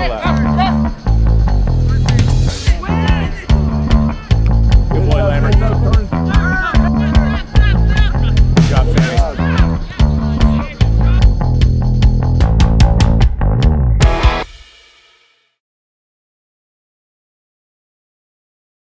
all that.